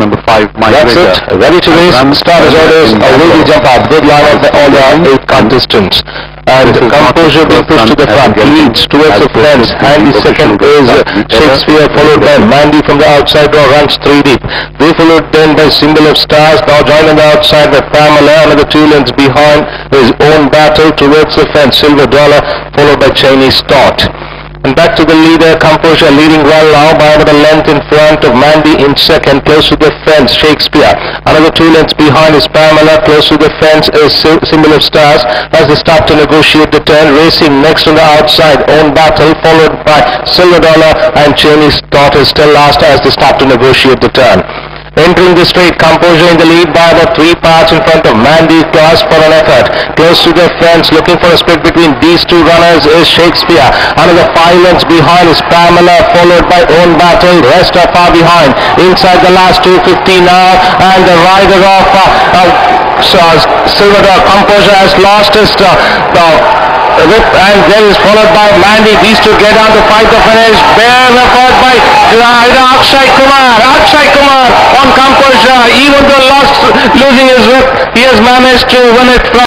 number five, That's Migrator. it. Ready to race. Star as orders. A will jump up. Good line of the all the eight contestants. And composure being pushed to the front. we Leads towards the fence. Handy second is. Shakespeare followed by Mandy from the outside draw runs three deep. They followed then by Symbol of Stars. Now joined on the outside by Pamela. Another two lengths behind his own battle towards the fence. Silver Dollar followed by Chinese Thought. And back to the leader, Composure leading well now by about a length in front of Mandy in second, close to the fence, Shakespeare. Another two lengths behind is Pamela, close to the fence is Sy- Symbol of Stars as they start to negotiate the turn. Racing next on the outside, own battle, followed by Silver Dollar and Cheney's daughter still last as they start to negotiate the turn. Entering the straight, Composure in the lead by about three parts in front of Mandy Class for an effort. Close to the fence, looking for a split between these two runners is Shakespeare. Another five lengths behind is Pamela, followed by Own Battle. Rest are far behind. Inside the last 250 now, and the rider of uh, uh, so, Silver Dog Composure has lost his uh, uh, and then is followed by Mandy. These two get on to fight the finish. Bare effort by Akshay Kumar. Akshay Kumar on composure. Even though lost, losing his whip, he has managed to win it from